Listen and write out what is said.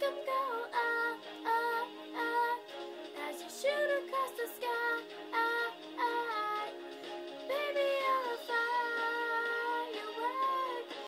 come go.